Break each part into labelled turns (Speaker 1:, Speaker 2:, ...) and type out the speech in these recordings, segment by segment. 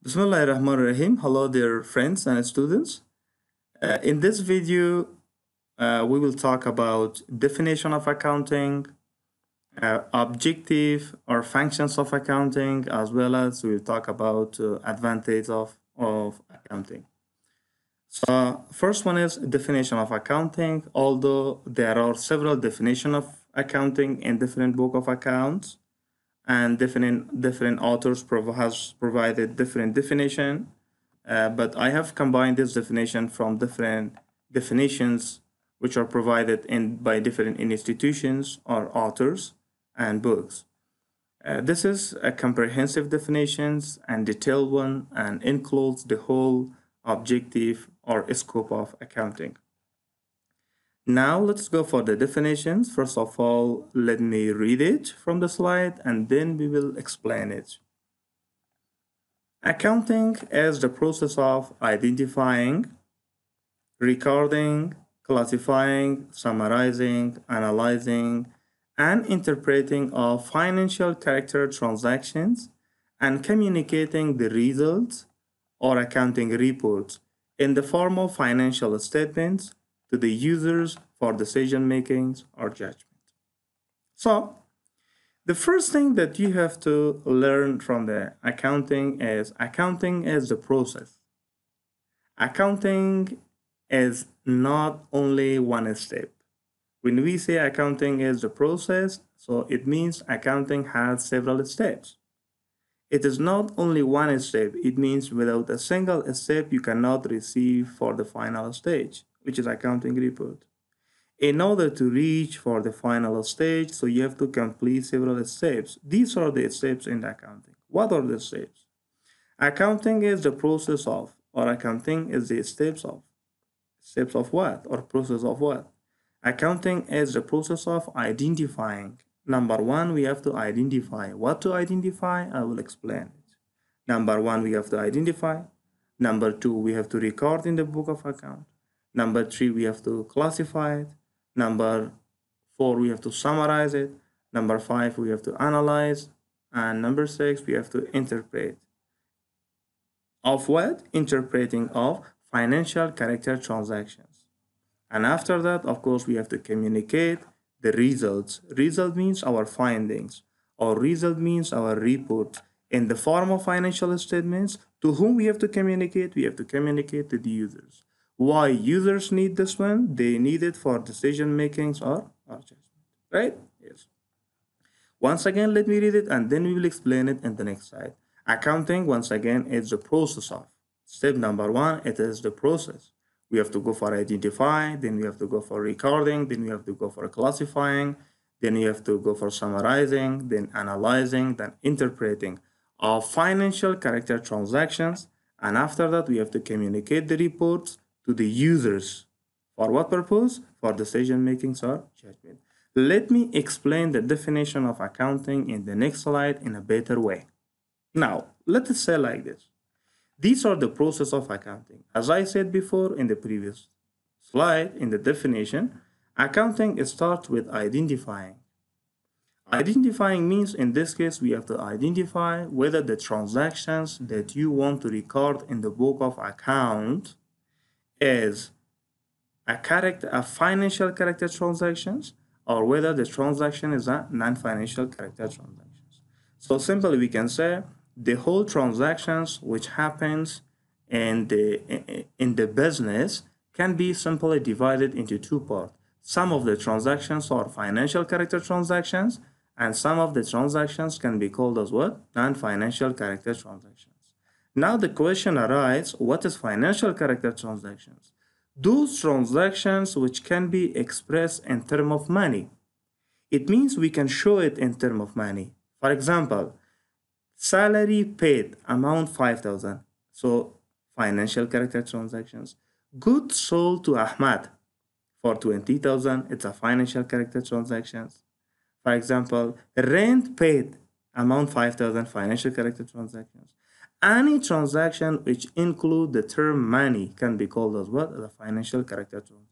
Speaker 1: Bismillah ar-Rahman rahim Hello dear friends and students. Uh, in this video, uh, we will talk about definition of accounting, uh, objective or functions of accounting, as well as we'll talk about uh, advantage of, of accounting. So first one is definition of accounting. Although there are several definition of accounting in different book of accounts, and different different authors prov- has provided different definition uh, but i have combined this definition from different definitions which are provided in by different institutions or authors and books. Uh, this is a comprehensive definitions and detailed one and includes the whole objective or scope of accounting now let's go for the definitions. First of all, let me read it from the slide and then we will explain it. Accounting is the process of identifying, recording, classifying, summarizing, analyzing, and interpreting of financial character transactions and communicating the results or accounting reports in the form of financial statements to the users for decision makings or judgment. So, the first thing that you have to learn from the accounting is accounting is the process. Accounting is not only one step. When we say accounting is the process, so it means accounting has several steps. It is not only one step, it means without a single step you cannot receive for the final stage which is accounting report. In order to reach for the final stage, so you have to complete several steps. These are the steps in accounting. What are the steps? Accounting is the process of, or accounting is the steps of. Steps of what? Or process of what? Accounting is the process of identifying. Number one, we have to identify. What to identify? I will explain it. Number one, we have to identify. Number two, we have to record in the book of account. Number three, we have to classify it. Number four, we have to summarize it. Number five, we have to analyze. And number six, we have to interpret. Of what? Interpreting of financial character transactions. And after that, of course, we have to communicate the results. Result means our findings, or result means our report in the form of financial statements. To whom we have to communicate? We have to communicate to the users. Why users need this one? They need it for decision makings or, or judgment, right? Yes. Once again, let me read it and then we will explain it in the next slide. Accounting, once again, is the process of. Step number one, it is the process. We have to go for identify, then we have to go for recording, then we have to go for classifying, then you have to go for summarizing, then analyzing, then interpreting of financial character transactions. And after that, we have to communicate the reports to the users. For what purpose? For decision making or judgment. Let me explain the definition of accounting in the next slide in a better way. Now, let us say like this. These are the process of accounting. As I said before in the previous slide, in the definition, accounting starts with identifying. Identifying means in this case we have to identify whether the transactions that you want to record in the book of account is a character a financial character transactions or whether the transaction is a non-financial character transactions. So simply we can say the whole transactions which happens in the in the business can be simply divided into two parts. Some of the transactions are financial character transactions and some of the transactions can be called as what? Non-financial character transactions. Now the question arises, what is financial character transactions? Those transactions which can be expressed in terms of money. It means we can show it in terms of money. For example, salary paid amount 5000 so financial character transactions goods sold to ahmad for 20000 it's a financial character transactions for example rent paid amount 5000 financial character transactions any transaction which include the term money can be called as what? The financial character transactions.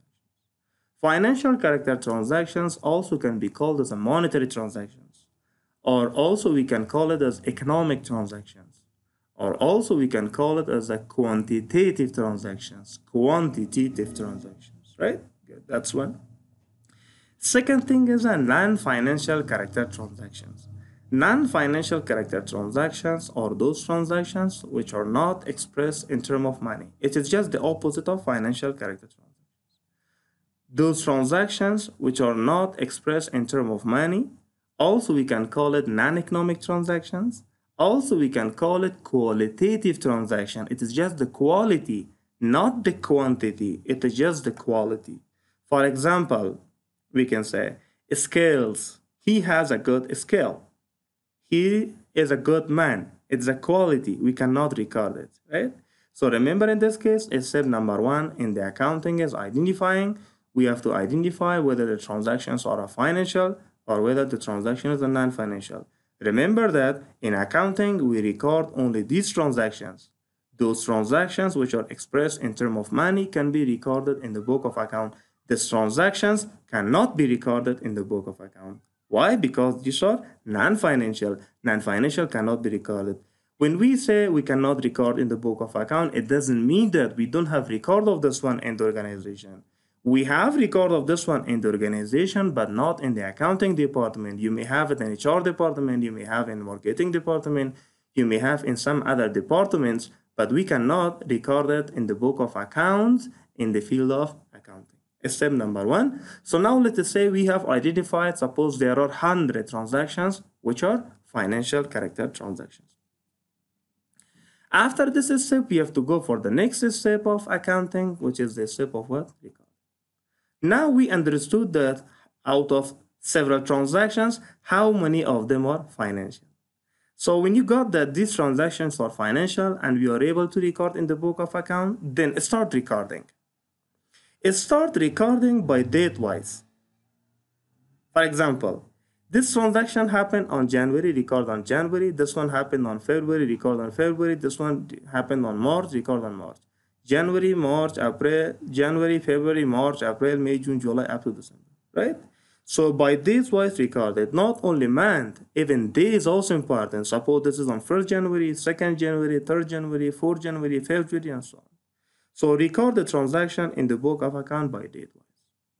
Speaker 1: Financial character transactions also can be called as a monetary transactions. Or also we can call it as economic transactions. or also we can call it as a quantitative transactions quantitative transactions right Good. that's Second thing is a non-financial character transactions non-financial character transactions are those transactions which are not expressed in terms of money it is just the opposite of financial character transactions those transactions which are not expressed in terms of money also we can call it non-economic transactions also, we can call it qualitative transaction. It is just the quality, not the quantity. It is just the quality. For example, we can say scales. He has a good scale. He is a good man. It's a quality. We cannot record it, right? So remember in this case, step number one in the accounting is identifying. We have to identify whether the transactions are financial or whether the transaction is non-financial. Remember that in accounting, we record only these transactions. Those transactions which are expressed in terms of money can be recorded in the book of account. These transactions cannot be recorded in the book of account. Why? Because these are non-financial. Non-financial cannot be recorded. When we say we cannot record in the book of account, it doesn't mean that we don't have record of this one in the organization. We have record of this one in the organization, but not in the accounting department. You may have it in HR department, you may have in marketing department, you may have in some other departments, but we cannot record it in the book of accounts in the field of. Step number one. So now let us say we have identified, suppose there are 100 transactions, which are financial character transactions. After this step, we have to go for the next step of accounting, which is the step of what? Record. Now we understood that out of several transactions, how many of them are financial. So when you got that these transactions are financial and we are able to record in the book of account, then start recording. Start recording by date wise. For example, this transaction happened on January, record on January. This one happened on February, record on February. This one happened on March, record on March. January, March, April, January, February, March, April, May, June, July, April, December, right? So by days wise recorded, not only month, even days also important. Suppose this is on 1st January, 2nd January, 3rd January, 4th January, February, and so on. So record the transaction in the book of account by date wise,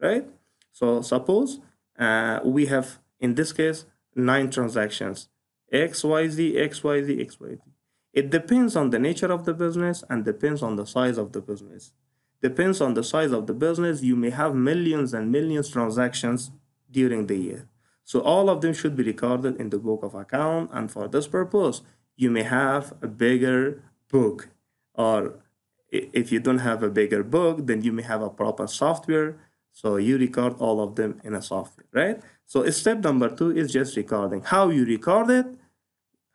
Speaker 1: right? So suppose uh, we have, in this case, nine transactions, XYZ, XYZ, XYZ. It depends on the nature of the business and depends on the size of the business. Depends on the size of the business, you may have millions and millions transactions during the year. So all of them should be recorded in the book of account and for this purpose, you may have a bigger book or if you don't have a bigger book, then you may have a proper software. So you record all of them in a software, right? So step number two is just recording. How you record it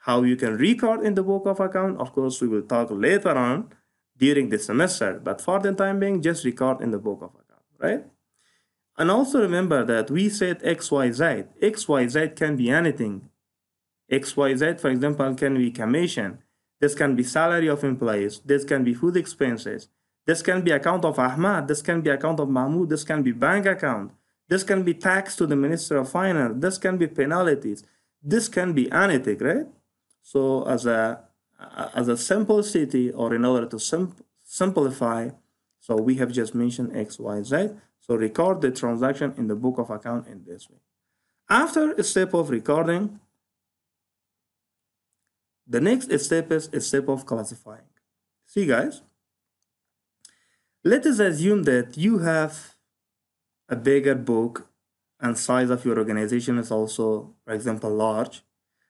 Speaker 1: how you can record in the book of account, of course, we will talk later on during the semester, but for the time being, just record in the book of account, right? And also remember that we said XYZ. XYZ can be anything. XYZ, for example, can be commission. This can be salary of employees. This can be food expenses. This can be account of Ahmad. This can be account of Mahmoud. This can be bank account. This can be tax to the Minister of Finance. This can be penalties. This can be anything, right? So as a as a simplicity or in order to sim simplify, so we have just mentioned X, Y, Z. So record the transaction in the book of account in this way. After a step of recording, the next step is a step of classifying. See guys, let us assume that you have a bigger book and size of your organization is also, for example, large.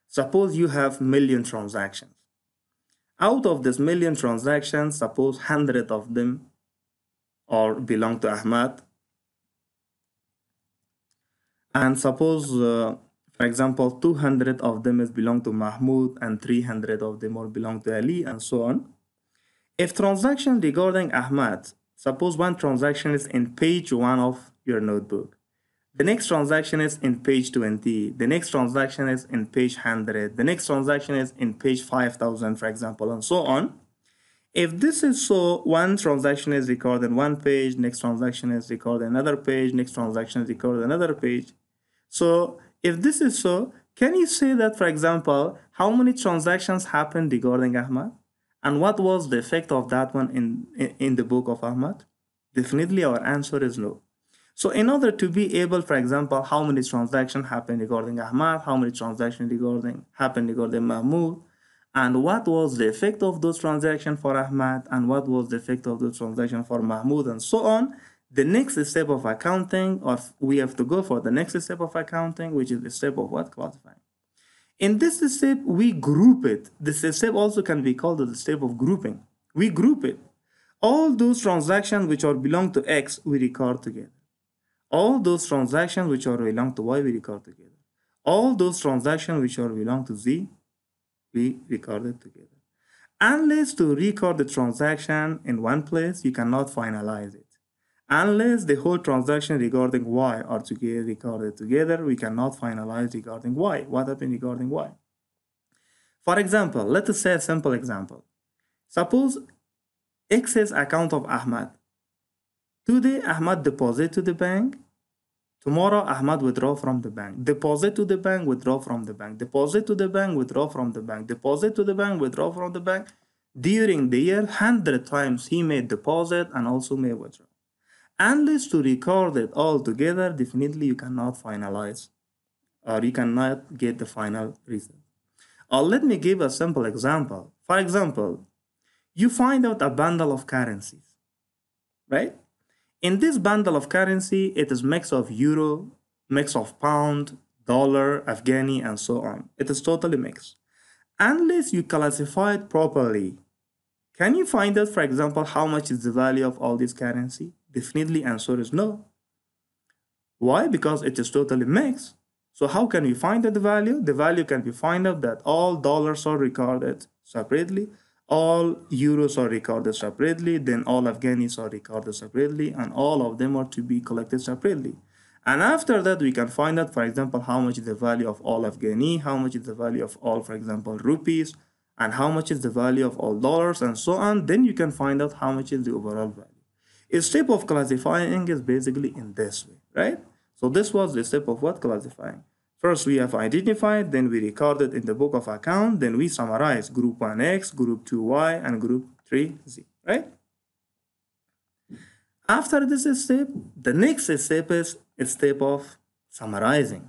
Speaker 1: Suppose you have million transactions. Out of this million transactions, suppose 100 of them or belong to Ahmad. And suppose, uh, for example, 200 of them is belong to Mahmoud and 300 of them all belong to Ali and so on. If transaction regarding Ahmad, suppose one transaction is in page one of your notebook the next transaction is in page 20. The next transaction is in page 100. The next transaction is in page 5000, for example, and so on. If this is so, one transaction is recorded on one page, next transaction is recorded another page, next transaction is recorded another page. So if this is so, can you say that, for example, how many transactions happened regarding Ahmad? And what was the effect of that one in, in, the book of Ahmad? Definitely our answer is no. So in order to be able, for example, how many transactions happened regarding Ahmad, how many transactions regarding happened regarding Mahmoud, and what was the effect of those transactions for Ahmad, and what was the effect of those transactions for Mahmoud, and so on. The next step of accounting, or we have to go for the next step of accounting, which is the step of what? Classifying. In this step, we group it. This step also can be called the step of grouping. We group it. All those transactions which are belong to X, we record together. All those transactions which are belong to Y, we record together. All those transactions which are belong to Z, we record it together. Unless to record the transaction in one place, you cannot finalize it. Unless the whole transaction regarding Y are together recorded together, we cannot finalize regarding Y. What happened regarding Y? For example, let us say a simple example. Suppose X excess account of Ahmad. Today, Ahmad deposit to the bank. Tomorrow, Ahmad withdraw from the bank. Deposit to the bank, withdraw from the bank. Deposit to the bank, withdraw from the bank. Deposit to the bank, withdraw from the bank. During the year, 100 times he made deposit and also made withdraw unless to record it all together, definitely you cannot finalize or you cannot get the final result. Or let me give a simple example. For example, you find out a bundle of currencies, right? In this bundle of currency, it is mix of euro, mix of pound, dollar, Afghani, and so on. It is totally mixed. Unless you classify it properly, can you find out, for example, how much is the value of all this currency? Definitely answer is no. Why? Because it is totally mixed. So how can we find out the value? The value can be find out that all dollars are recorded separately, all euros are recorded separately, then all Afghanis are recorded separately, and all of them are to be collected separately. And after that, we can find out, for example, how much is the value of all Afghani, how much is the value of all, for example, rupees, and how much is the value of all dollars, and so on. Then you can find out how much is the overall value. A step of classifying is basically in this way, right? So this was the step of what classifying. First, we have identified, then we recorded in the book of account, then we summarize group 1x, group 2y, and group 3z, right? After this step, the next step is a step of summarizing.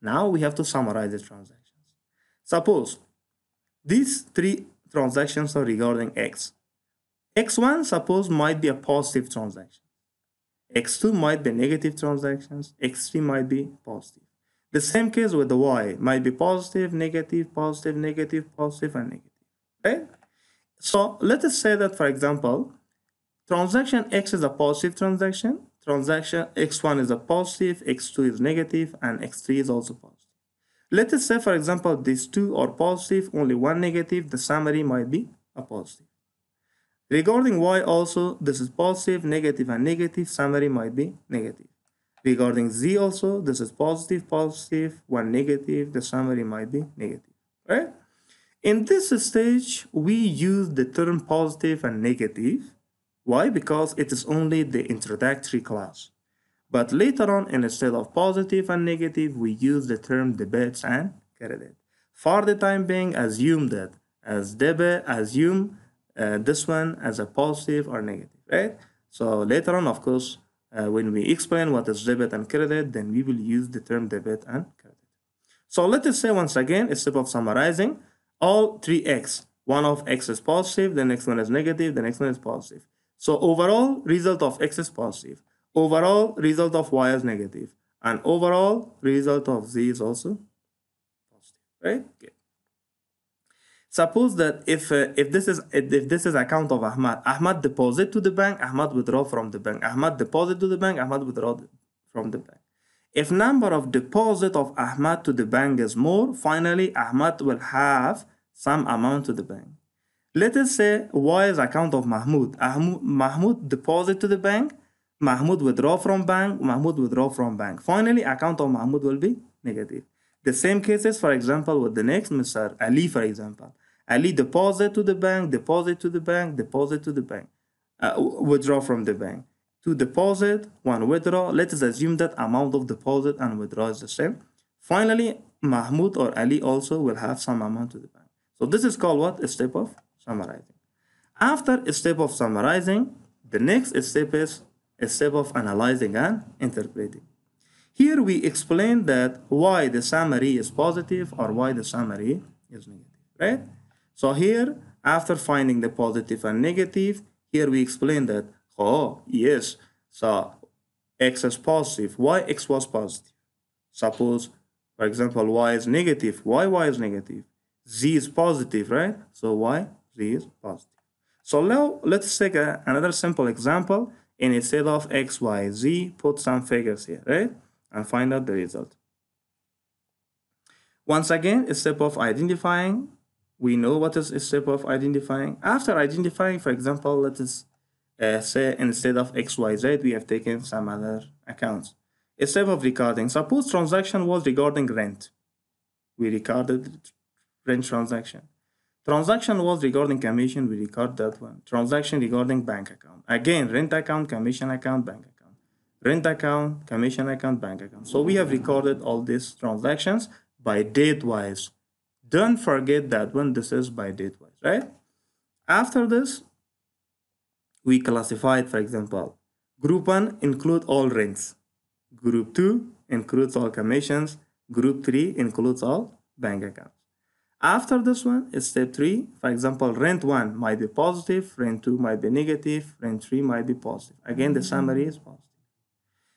Speaker 1: Now we have to summarize the transactions. Suppose these three transactions are regarding x. X1 suppose might be a positive transaction. X2 might be negative transactions. X3 might be positive. The same case with the Y might be positive, negative, positive, negative, positive, and negative. Right? So let us say that for example, transaction X is a positive transaction, transaction X1 is a positive, X2 is negative, and X3 is also positive. Let us say for example these two are positive, only one negative, the summary might be a positive. Regarding y also, this is positive, negative, and negative. Summary might be negative. Regarding z also, this is positive, positive, one negative. The summary might be negative, right? In this stage, we use the term positive and negative. Why? Because it is only the introductory class. But later on, instead of positive and negative, we use the term debits and credit. For the time being, assume that as debit, assume this one as a positive or negative, right? So later on, of course, uh, when we explain what is debit and credit, then we will use the term debit and credit. So let us say once again, instead of summarizing, all three x, one of x is positive, the next one is negative, the next one is positive. So overall result of x is positive. Overall result of y is negative. And overall result of z is also positive, right? Okay. Suppose that if uh, if this is if this is account of Ahmad, Ahmad deposit to the bank, Ahmad withdraw from the bank. Ahmad deposit to the bank, Ahmad withdraw from the bank. If number of deposit of Ahmad to the bank is more, finally Ahmad will have some amount to the bank. Let us say Y is account of Mahmoud. Mahmoud deposit to the bank, Mahmoud withdraw from bank, Mahmoud withdraw from bank. Finally, account of Mahmoud will be negative. The same cases, for example, with the next Mr. Ali, for example. Ali deposit to the bank, deposit to the bank, deposit to the bank, uh, withdraw from the bank. To deposit, one withdraw, let us assume that amount of deposit and withdraw is the same. Finally, Mahmoud or Ali also will have some amount to the bank. So this is called what? A step of summarizing. After a step of summarizing, the next step is a step of analyzing and interpreting. Here we explain that why the summary is positive or why the summary is negative, right? So here, after finding the positive and negative, here we explain that, oh, yes, so x is positive, why x was positive? Suppose, for example, y is negative, why y is negative? z is positive, right? So why z is positive. So now let's take a, another simple example and instead of x, y, z, put some figures here, right? And find out the result. Once again, a step of identifying. We know what is a step of identifying. After identifying, for example, let us uh, say instead of x, y, z, we have taken some other accounts. A step of recording. Suppose transaction was regarding rent. We recorded rent transaction. Transaction was regarding commission, we record that one. Transaction regarding bank account. Again, rent account, commission account, bank account. Rent account, commission account, bank account. So we have recorded all these transactions by date wise. Don't forget that when this is by date wise, right? After this, we classified, for example, group 1 include all rents. Group 2 includes all commissions. Group 3 includes all bank accounts. After this one is step 3. For example, rent 1 might be positive, rent 2 might be negative, rent 3 might be positive. Again, the summary is positive.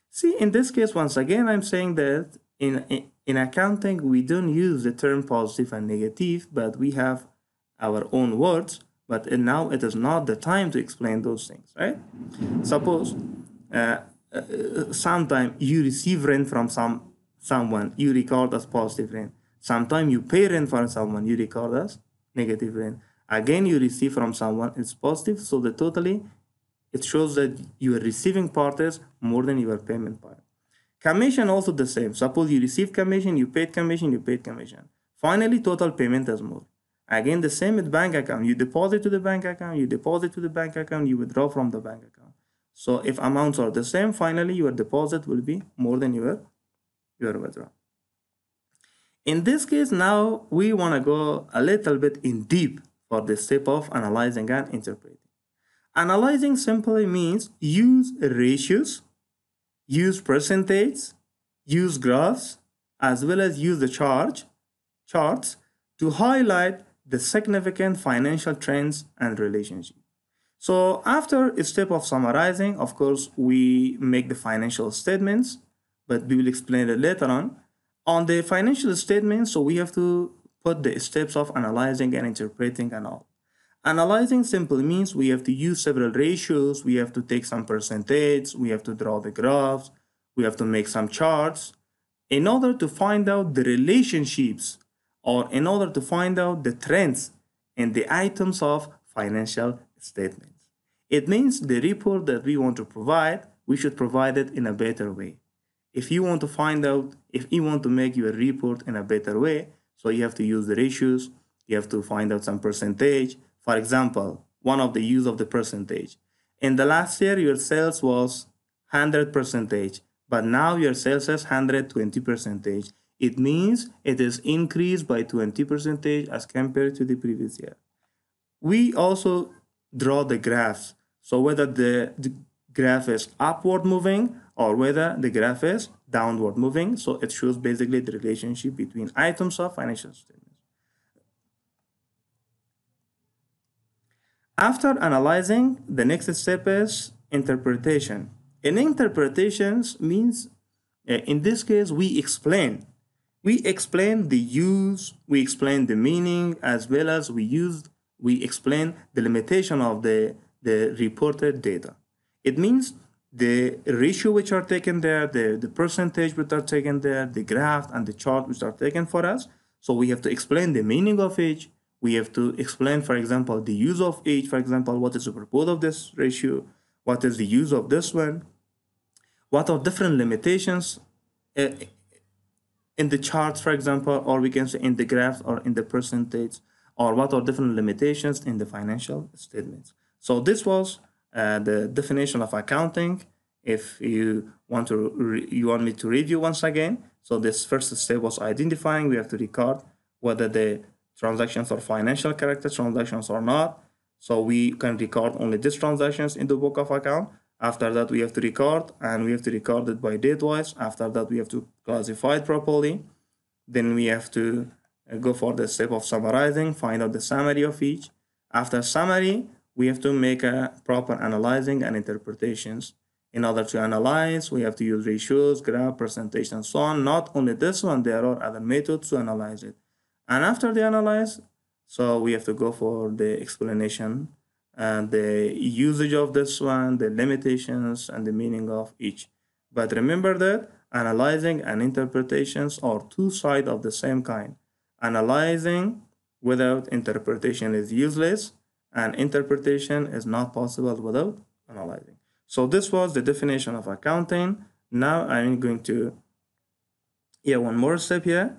Speaker 1: See, in this case, once again, I'm saying that in, in, in accounting, we don't use the term positive and negative, but we have our own words. But now it is not the time to explain those things, right? Suppose uh, uh, sometime you receive rent from some someone, you record as positive rent Sometimes you pay rent for someone, you record as negative rent. Again, you receive from someone, it's positive. So the totally, it shows that you are receiving part is more than your payment part. Commission also the same. Suppose you receive commission, you paid commission, you paid commission. Finally, total payment is more. Again, the same with bank account. You deposit to the bank account, you deposit to the bank account, you withdraw from the bank account. So if amounts are the same, finally your deposit will be more than your, your withdrawal. In this case, now we want to go a little bit in deep for the step of analyzing and interpreting. Analyzing simply means use ratios, use percentage, use graphs, as well as use the chart, charts to highlight the significant financial trends and relationships. So after a step of summarizing, of course, we make the financial statements, but we will explain it later on. On the financial statements, so we have to put the steps of analyzing and interpreting and all. Analyzing simply means we have to use several ratios, we have to take some percentage, we have to draw the graphs, we have to make some charts in order to find out the relationships or in order to find out the trends in the items of financial statements. It means the report that we want to provide, we should provide it in a better way if you want to find out, if you want to make your report in a better way, so you have to use the ratios, you have to find out some percentage. For example, one of the use of the percentage. In the last year, your sales was 100 percentage, but now your sales is 120 percentage. It means it is increased by 20 percentage as compared to the previous year. We also draw the graphs. So whether the, the graph is upward moving or whether the graph is downward moving. So it shows basically the relationship between items of financial statements. After analyzing, the next step is interpretation. In interpretations means, uh, in this case, we explain. We explain the use, we explain the meaning, as well as we use, we explain the limitation of the, the reported data. It means the ratio which are taken there, the, the percentage which are taken there, the graph and the chart which are taken for us. So we have to explain the meaning of each. We have to explain, for example, the use of each. For example, what is the purpose of this ratio? What is the use of this one? What are different limitations uh, in the charts, for example, or we can say in the graphs or in the percentage, or what are different limitations in the financial statements. So this was uh, the definition of accounting. If you want to, you want me to review once again. So this first step was identifying. We have to record whether the transactions are financial character transactions or not. So we can record only these transactions in the book of account. After that, we have to record and we have to record it by date wise. After that, we have to classify it properly. Then we have to uh, go for the step of summarizing, find out the summary of each. After summary, we have to make a proper analyzing and interpretations. In order to analyze, we have to use ratios, graph, percentage, and so on. Not only this one, there are other methods to analyze it. And after the analyze, so we have to go for the explanation and the usage of this one, the limitations, and the meaning of each. But remember that analyzing and interpretations are two sides of the same kind. Analyzing without interpretation is useless, and interpretation is not possible without analyzing. So this was the definition of accounting. Now I'm going to, yeah, one more step here.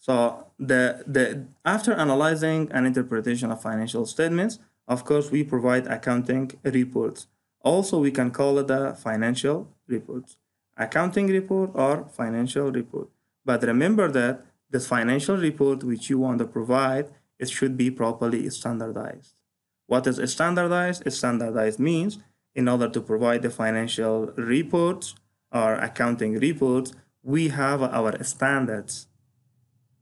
Speaker 1: So the, the after analyzing and interpretation of financial statements, of course, we provide accounting reports. Also, we can call it a financial report, accounting report or financial report. But remember that this financial report which you want to provide, it should be properly standardized. What is standardized? Standardized means in order to provide the financial reports or accounting reports, we have our standards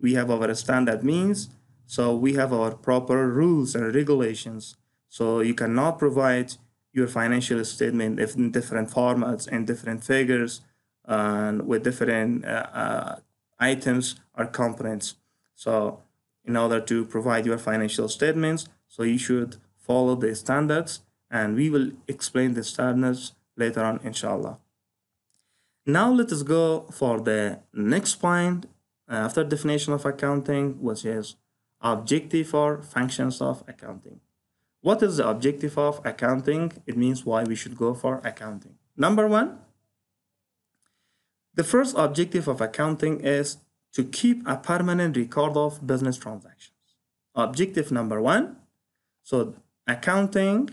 Speaker 1: we have our standard means so we have our proper rules and regulations. So you cannot provide your financial statement in different formats and different figures and with different uh, uh, items or components. So in order to provide your financial statements so you should follow the standards and we will explain the standards later on inshallah. Now let us go for the next point after definition of accounting, which is objective or functions of accounting. What is the objective of accounting? It means why we should go for accounting. Number one, the first objective of accounting is to keep a permanent record of business transactions. Objective number one, so accounting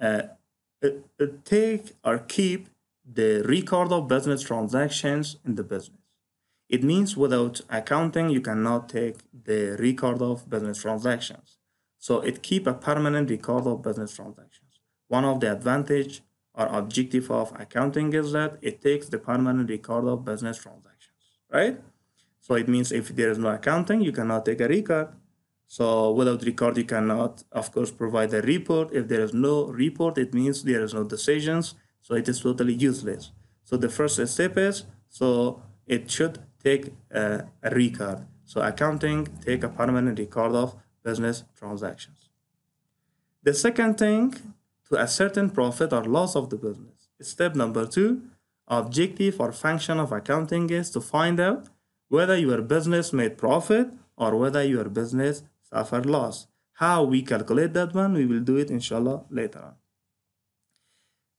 Speaker 1: uh, it, it take or keep the record of business transactions in the business. It means without accounting, you cannot take the record of business transactions. So it keep a permanent record of business transactions. One of the advantage or objective of accounting is that it takes the permanent record of business transactions, right? So it means if there is no accounting, you cannot take a record. So without record, you cannot, of course, provide a report. If there is no report, it means there is no decisions. So it is totally useless. So the first step is, so it should take a, a record. So accounting take a permanent record of business transactions. The second thing, to ascertain profit or loss of the business. Step number two, objective or function of accounting is to find out whether your business made profit or whether your business suffered loss. How we calculate that one, we will do it inshallah later on.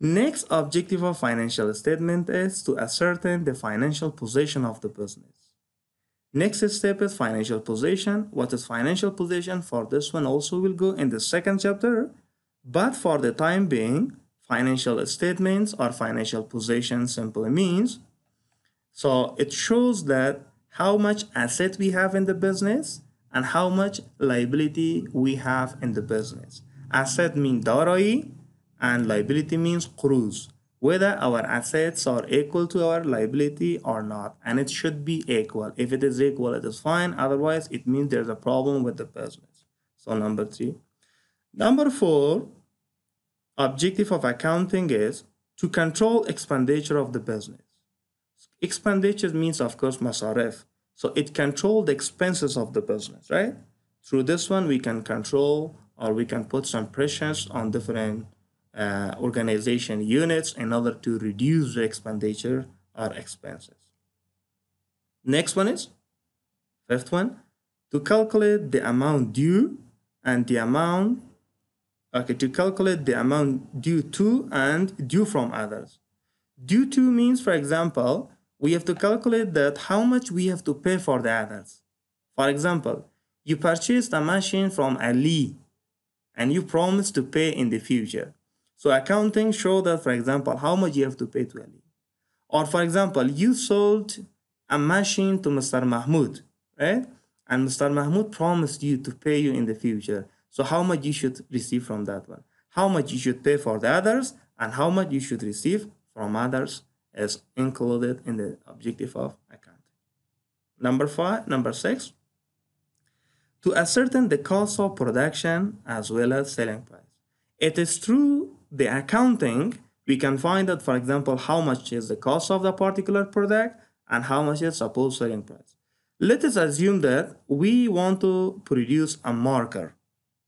Speaker 1: Next objective of financial statement is to ascertain the financial position of the business. Next step is financial position. What is financial position? For this one also will go in the second chapter. But for the time being, financial statements or financial position simply means so it shows that how much asset we have in the business and how much liability we have in the business. Asset means darai and liability means quruz whether our assets are equal to our liability or not. And it should be equal. If it is equal it is fine. Otherwise it means there's a problem with the business. So number three. Number four objective of accounting is to control expenditure of the business. Expenditure means of course masarif. So it control the expenses of the business right? Through this one we can control or we can put some pressures on different uh, organization units in order to reduce the expenditure or expenses. Next one is, fifth one, to calculate the amount due and the amount, okay, to calculate the amount due to and due from others. Due to means, for example, we have to calculate that how much we have to pay for the others. For example, you purchased a machine from Ali and you promised to pay in the future. So accounting show that, for example, how much you have to pay to Ali. Or for example, you sold a machine to Mr. Mahmoud, right? and Mr. Mahmoud promised you to pay you in the future. So how much you should receive from that one? How much you should pay for the others and how much you should receive from others is included in the objective of accounting. Number five, number six, to ascertain the cost of production as well as selling price. It is through the accounting we can find out, for example, how much is the cost of the particular product and how much is supposed selling price. Let us assume that we want to produce a marker.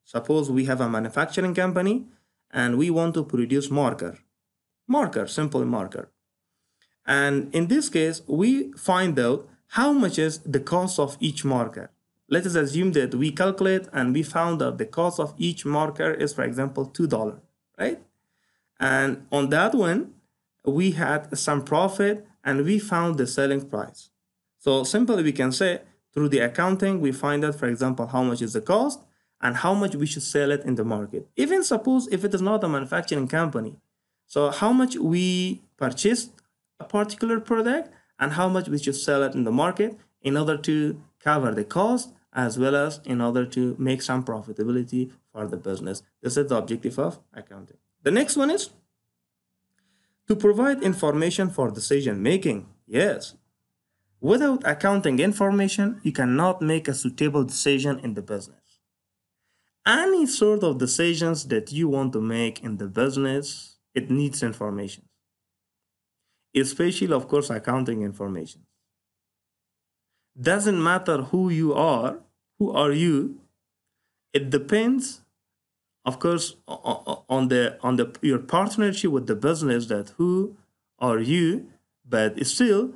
Speaker 1: Suppose we have a manufacturing company and we want to produce marker. Marker, simple marker. And in this case, we find out how much is the cost of each marker. Let us assume that we calculate and we found that the cost of each marker is, for example, $2, right? And on that one, we had some profit and we found the selling price. So simply we can say through the accounting, we find out, for example, how much is the cost and how much we should sell it in the market. Even suppose if it is not a manufacturing company. So how much we purchased a particular product and how much we should sell it in the market in order to cover the cost as well as in order to make some profitability for the business. This is the objective of accounting. The next one is to provide information for decision making. Yes, Without accounting information, you cannot make a suitable decision in the business. Any sort of decisions that you want to make in the business, it needs information. Especially, of course, accounting information. Doesn't matter who you are, who are you, it depends, of course, on the on the your partnership with the business that who are you, but still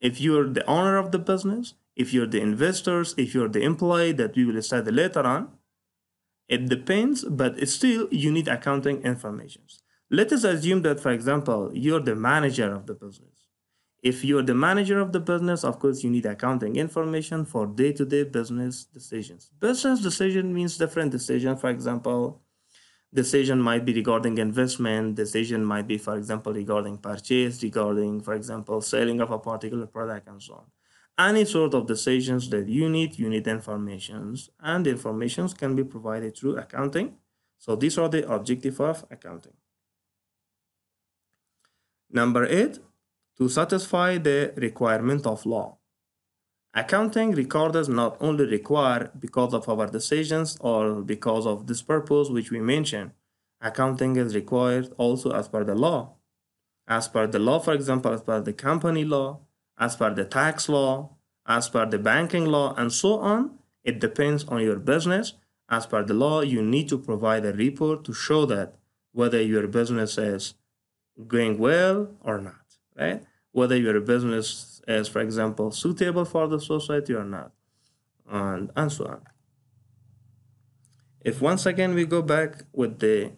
Speaker 1: if you're the owner of the business, if you're the investors, if you're the employee that we will study later on, it depends, but still you need accounting information. Let us assume that, for example, you're the manager of the business. If you're the manager of the business, of course, you need accounting information for day-to-day business decisions. Business decision means different decision. For example, decision might be regarding investment decision might be for example regarding purchase regarding for example selling of a particular product and so on. Any sort of decisions that you need you need informations and informations can be provided through accounting. So these are the objective of accounting. Number eight to satisfy the requirement of law Accounting records not only require because of our decisions or because of this purpose which we mentioned. Accounting is required also as per the law. As per the law, for example, as per the company law, as per the tax law, as per the banking law, and so on, it depends on your business. As per the law, you need to provide a report to show that whether your business is going well or not, right? Whether your business as, for example, suitable for the society or not, and, and so on. If once again we go back with the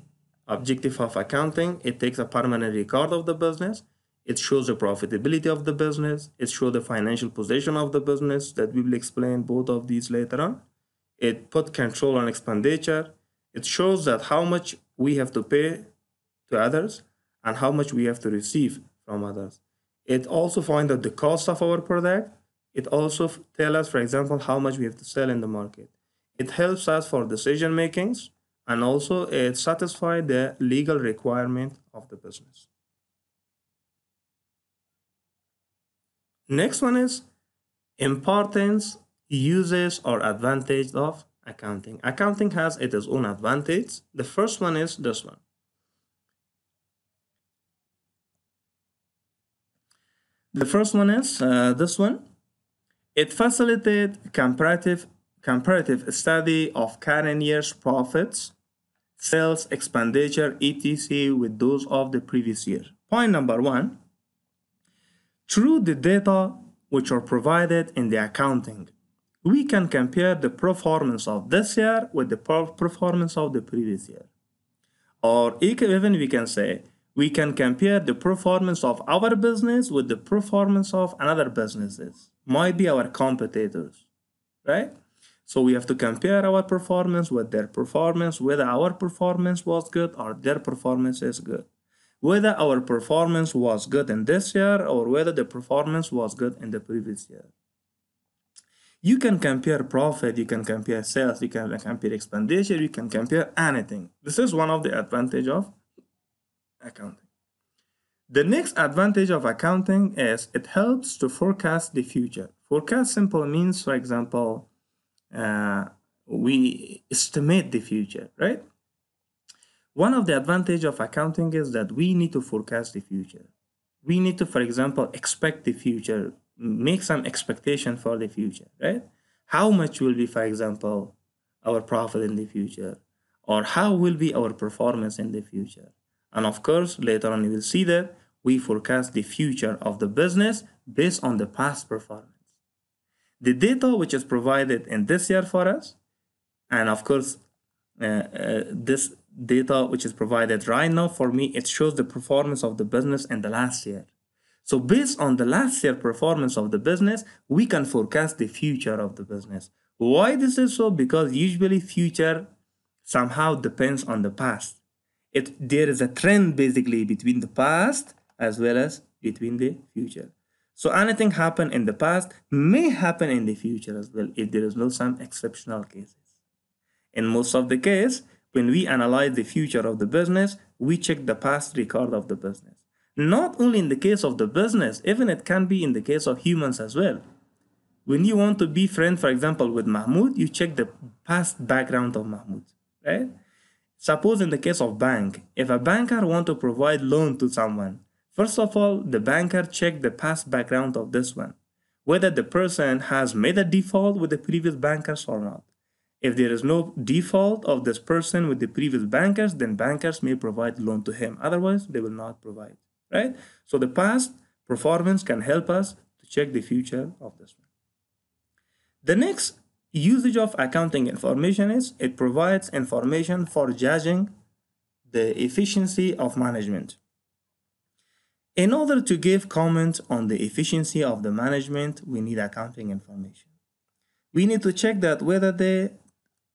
Speaker 1: objective of accounting, it takes a permanent record of the business, it shows the profitability of the business, it shows the financial position of the business that we will explain both of these later on. It put control on expenditure. It shows that how much we have to pay to others and how much we have to receive from others. It also find out the cost of our product. It also tell us, for example, how much we have to sell in the market. It helps us for decision makings and also it satisfies the legal requirement of the business. Next one is importance, uses or advantage of accounting. Accounting has its own advantage. The first one is this one. The first one is uh, this one. It facilitates comparative comparative study of current year's profits, sales, expenditure, etc. with those of the previous year. Point number one. Through the data which are provided in the accounting, we can compare the performance of this year with the performance of the previous year. Or even we can say we can compare the performance of our business with the performance of another businesses. Might be our competitors right? So we have to compare our performance with their performance whether our performance was good or their performance is good. Whether our performance was good in this year or whether the performance was good in the previous year. You can compare profit, you can compare sales, you can compare expenditure, you can compare anything. This is one of the advantage of accounting. The next advantage of accounting is it helps to forecast the future. Forecast simple means, for example, uh, we estimate the future, right? One of the advantage of accounting is that we need to forecast the future. We need to, for example, expect the future, make some expectation for the future, right? How much will be, for example, our profit in the future? Or how will be our performance in the future? And of course, later on you will see that we forecast the future of the business based on the past performance. The data which is provided in this year for us, and of course, uh, uh, this data which is provided right now for me, it shows the performance of the business in the last year. So based on the last year performance of the business, we can forecast the future of the business. Why this is so? Because usually future somehow depends on the past it there is a trend basically between the past as well as between the future. So anything happen in the past may happen in the future as well if there is no some exceptional cases. In most of the case when we analyze the future of the business we check the past record of the business. Not only in the case of the business even it can be in the case of humans as well. When you want to be friend for example with mahmoud you check the past background of mahmoud right Suppose in the case of bank, if a banker want to provide loan to someone, first of all, the banker check the past background of this one, whether the person has made a default with the previous bankers or not. If there is no default of this person with the previous bankers, then bankers may provide loan to him. Otherwise, they will not provide, right? So the past performance can help us to check the future of this one. The next usage of accounting information is it provides information for judging the efficiency of management. In order to give comment on the efficiency of the management, we need accounting information. We need to check that whether the,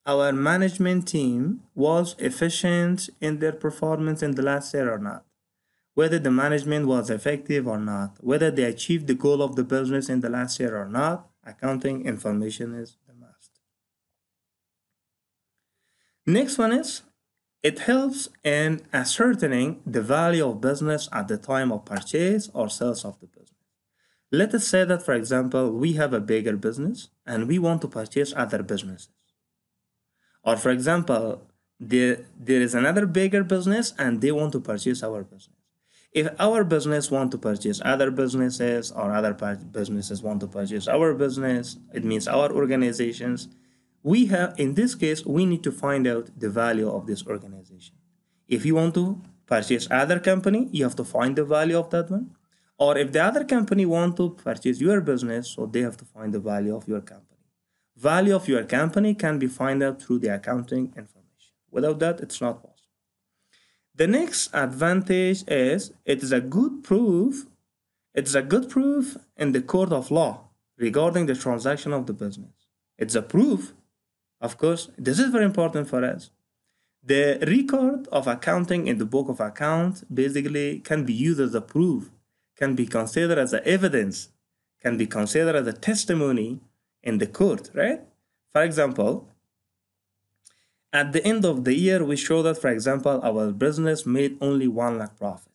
Speaker 1: our management team was efficient in their performance in the last year or not, whether the management was effective or not, whether they achieved the goal of the business in the last year or not, accounting information is Next one is it helps in ascertaining the value of business at the time of purchase or sales of the business. Let us say that, for example, we have a bigger business and we want to purchase other businesses. Or, for example, there, there is another bigger business and they want to purchase our business. If our business want to purchase other businesses or other businesses want to purchase our business, it means our organizations, we have in this case we need to find out the value of this organization. If you want to purchase other company you have to find the value of that one. Or if the other company want to purchase your business so they have to find the value of your company. Value of your company can be found out through the accounting information. Without that it's not possible. The next advantage is it is a good proof it's a good proof in the court of law regarding the transaction of the business. It's a proof of course, this is very important for us. The record of accounting in the book of accounts basically can be used as a proof, can be considered as a evidence, can be considered as a testimony in the court, right? For example, at the end of the year, we show that, for example, our business made only one lakh profit.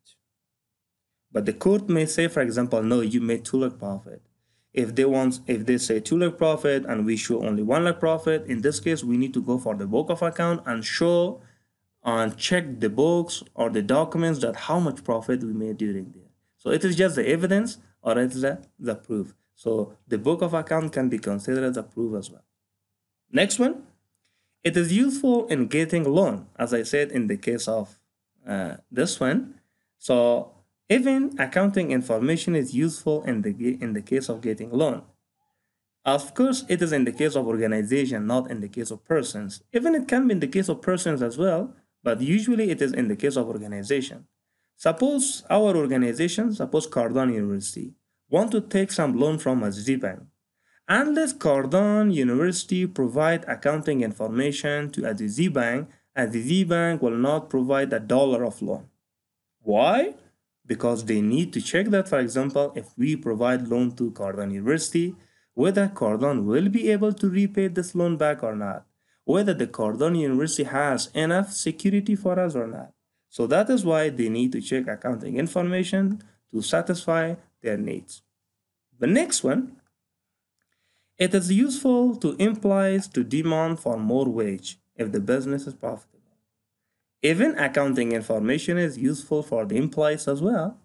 Speaker 1: But the court may say, for example, no, you made two lakh profit if they want if they say 2 lakh profit and we show only 1 lakh profit in this case we need to go for the book of account and show and check the books or the documents that how much profit we made during the year so it is just the evidence or it's the, the proof. So the book of account can be considered as a proof as well. Next one. It is useful in getting loan as i said in the case of uh, this one. So even accounting information is useful in the, in the case of getting loan. Of course, it is in the case of organization, not in the case of persons. Even it can be in the case of persons as well, but usually it is in the case of organization. Suppose our organization, suppose Kardan University, want to take some loan from Azizi Bank. Unless Kardan University provide accounting information to Azizi Bank, Azizi Bank will not provide a dollar of loan. Why? Because they need to check that, for example, if we provide loan to Kardan University, whether Kardan will be able to repay this loan back or not, whether the Kardan University has enough security for us or not. So that is why they need to check accounting information to satisfy their needs. The next one, it is useful to employees to demand for more wage if the business is profitable. Even accounting information is useful for the employees as well.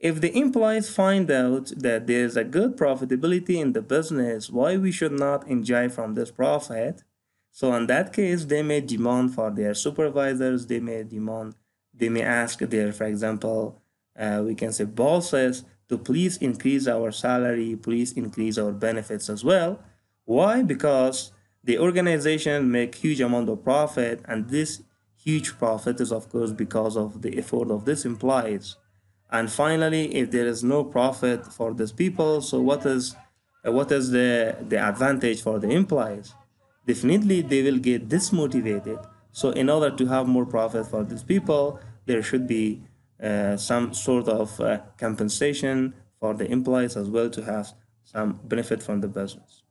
Speaker 1: If the employees find out that there is a good profitability in the business, why we should not enjoy from this profit? So in that case, they may demand for their supervisors, they may demand, they may ask their, for example, uh, we can say bosses to please increase our salary, please increase our benefits as well. Why? Because the organization make huge amount of profit and this huge profit is of course because of the effort of these employees. And finally, if there is no profit for these people, so what is uh, what is the, the advantage for the employees? Definitely they will get dismotivated. So in order to have more profit for these people, there should be uh, some sort of uh, compensation for the employees as well to have some benefit from the business.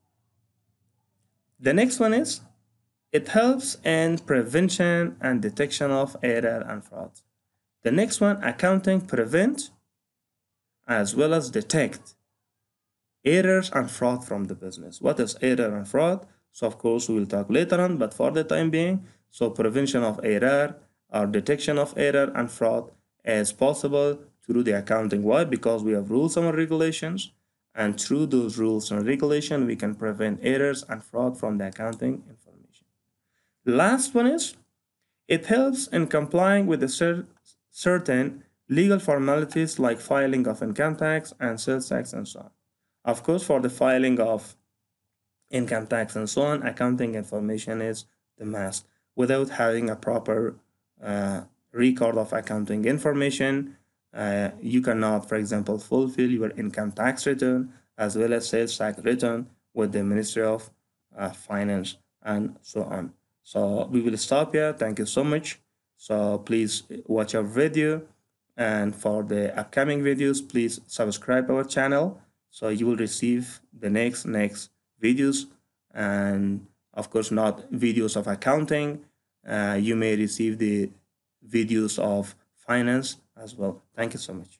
Speaker 1: The next one is it helps in prevention and detection of error and fraud. The next one, accounting prevent as well as detect errors and fraud from the business. What is error and fraud? So of course we will talk later on, but for the time being, so prevention of error or detection of error and fraud is possible through the accounting. Why? Because we have rules and regulations and through those rules and regulations, we can prevent errors and fraud from the accounting. Last one is, it helps in complying with the certain legal formalities like filing of income tax and sales tax and so on. Of course, for the filing of income tax and so on, accounting information is the must. Without having a proper uh, record of accounting information, uh, you cannot, for example, fulfill your income tax return as well as sales tax return with the Ministry of uh, Finance and so on. So we will stop here. Thank you so much. So please watch our video and for the upcoming videos, please subscribe our channel so you will receive the next next videos and of course not videos of accounting. Uh, you may receive the videos of finance as well. Thank you so much.